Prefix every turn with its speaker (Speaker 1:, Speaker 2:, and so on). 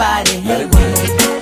Speaker 1: somebody. Hey,